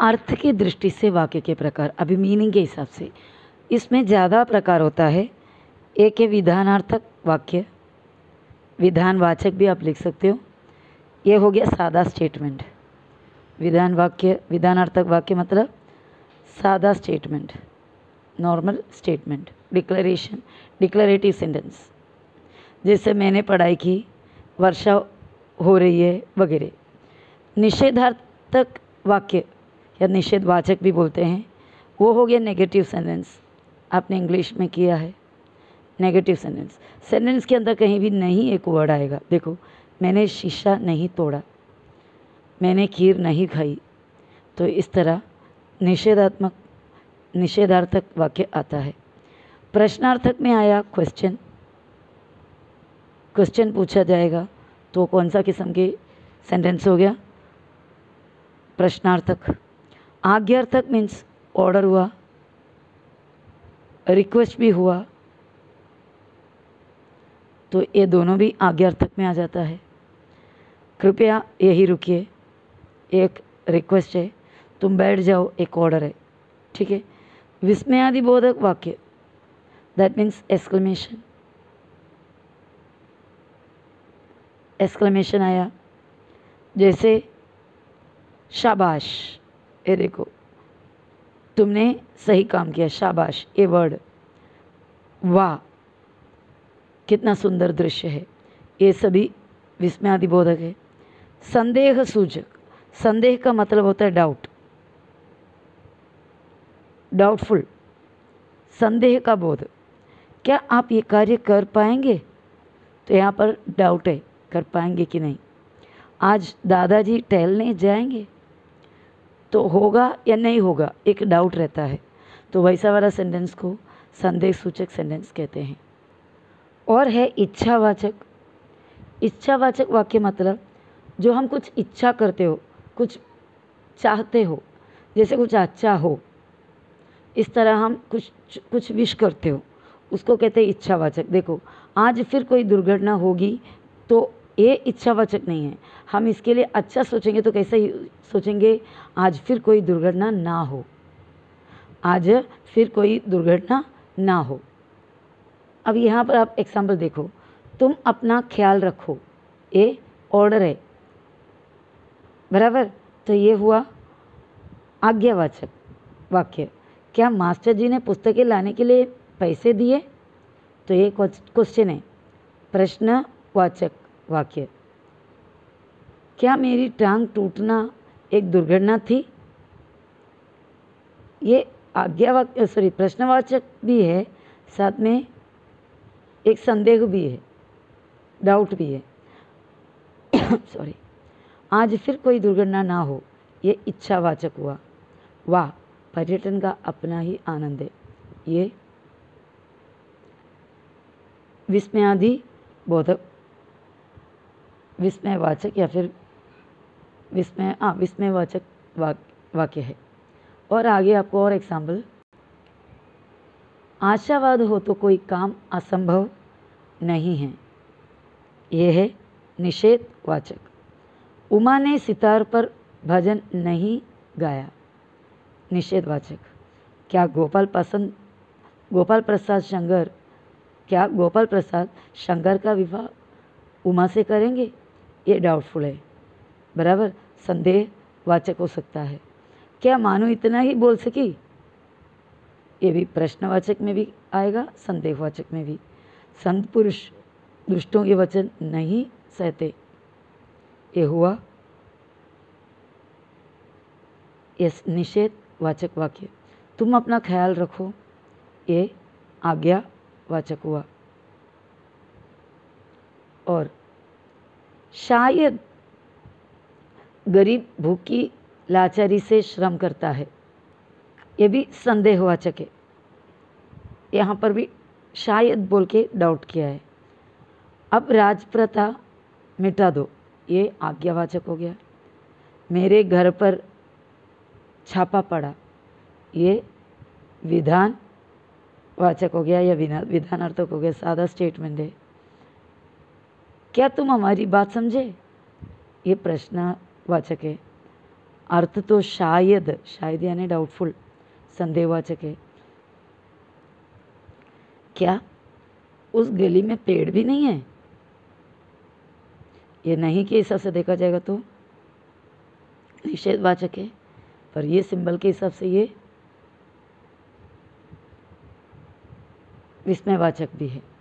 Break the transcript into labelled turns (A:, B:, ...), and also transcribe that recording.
A: अर्थ की दृष्टि से वाक्य के प्रकार, अभी मीनिंग के हिसाब से। इसमें ज़्यादा प्रकार होता है। एक है विधानार्थक वाक्य, विधानवाचक भी आप लिख सकते हो। ये हो गया सादा स्टेटमेंट विधान वाक्य, विधानार्थक वाक्य मतलब सादा statement normal statement declaration declarative sentence जैसे मैंने पढ़ाई की, वर्षा हो रही है, वगैरह। निषेधार्थक वाक्य या निषेधवाचक भी बोलते हैं, वो हो गया नेगेटिव सेंटेंस आपने इंग्लिश में किया है। नेगेटिव सेंटेंस सेंटेंस के अंदर कहीं भी नहीं एक वर्ड आएगा। देखो, मैंने शीशा नहीं तोड़ा, मैंने खीर नहीं खाई। तो इस तरह निषेधात्मक, निषेधार्थक वाक्य आता है। प्रश्नार्थक में आया क्वेश्चन क्वेश्चन पूछा जाएगा तो कौन सा किस्म के सेंटेंस हो गया? प्रश्नार्थक। आज्ञार्थक मीन्स ऑर्डर हुआ रिक्वेस्ट भी हुआ तो ये दोनों भी आज्ञार्थक में आ जाता है। कृपया यही रुकिए, एक रिक्वेस्ट है, तुम बैठ जाओ, एक ऑर्डर है, ठीक है? विस्मयादि बोधक वाक्य दैट मीन्स एक्सक्लेमेशन एक्सक्लेमेशन आया, जैसे शाबाश। ये देखो। तुमने सही काम किया, शाबाश, ये वर्ड वाह, कितना सुंदर दृश्य है। ये सभी विस्मयादिबोधक है। संदेह सूचक। संदेह का मतलब होता है डाउट डाउटफुल संदेह का बोध। क्या आप ये कार्य कर पाएँगे? तो यहाँ पर डाउट है, कर पाएँगे कि नहीं। आज दादाजी टहलने जाएँगे। तो होगा या नहीं होगा, एक डाउट रहता है। तो वैसा वाला सेंटेंस को संदेह सूचक सेंटेंस कहते हैं। और है इच्छावाचक। इच्छावाचक वाक्य मतलब जो हम कुछ इच्छा करते हो, कुछ चाहते हो, जैसे कुछ अच्छा हो, इस तरह हम कुछ कुछ विश करते हो, उसको कहते हैं इच्छावाचक। देखो, आज फिर कोई दुर्घटना होगी तो ये इच्छावाचक नहीं है। हम इसके लिए अच्छा सोचेंगे तो कैसे सोचेंगे, आज फिर कोई दुर्घटना ना हो। आज फिर कोई दुर्घटना ना हो। अब यहाँ पर आप एग्ज़ाम्पल देखो। तुम अपना ख्याल रखो। ये ऑर्डर है। बराबर? तो ये हुआ आज्ञावाचक वाक्य। क्या मास्टर जी ने पुस्तकें लाने के लिए पैसे दिए? तो ये क्वेश्चन है। प्रश्नवाचक। वाक्य। क्या मेरी टांग टूटना एक दुर्घटना थी? ये आज्ञावाक्य सॉरी प्रश्नवाचक भी है, साथ में एक संदेह भी है डाउट भी है। सॉरी आज फिर कोई दुर्घटना ना हो, ये इच्छावाचक हुआ। वाह, पर्यटन का अपना ही आनंद है। ये विस्मयादि बोधक विस्मयवाचक या फिर विस्मय हाँ विस्मयवाचक वाक्य है। और आगे आपको और एग्ज़ाम्पल आशावाद हो तो कोई काम असंभव नहीं है। यह है निषेध वाचक उमा ने सितार पर भजन नहीं गाया। निषेधवाचक। क्या गोपाल पसंद, गोपाल प्रसाद शंकर, क्या गोपाल प्रसाद शंकर का विवाह उमा से करेंगे? ये डाउटफुल है। बराबर? संदेह वाचक हो सकता है। क्या मानो इतना ही बोल सकी? ये भी प्रश्नवाचक में भी आएगा, संदेहवाचक में भी। संत पुरुष दुष्टों के वचन नहीं सहते। ये हुआ यस निषेध वाचक वाक्य। तुम अपना ख्याल रखो। ये आज्ञा वाचक हुआ। और शायद गरीब भूखी लाचारी से श्रम करता है। ये भी संदेहवाचक है। यहाँ पर भी शायद बोल के डाउट किया है। अब राजप्रथा मिटा दो। ये आज्ञावाचक हो गया। मेरे घर पर छापा पड़ा। ये विधान वाचक हो गया या विना विधानार्थक हो गया, सादा स्टेटमेंट है। क्या तुम हमारी बात समझे? ये प्रश्न वाचक है। अर्थ तो शायद शायद यानी डाउटफुल संदेहवाचक है। क्या उस गली में पेड़ भी नहीं है? ये नहीं के हिसाब से देखा जाएगा तो? निषेधवाचक है, पर ये सिंबल के हिसाब से ये विस्मयवाचक भी है।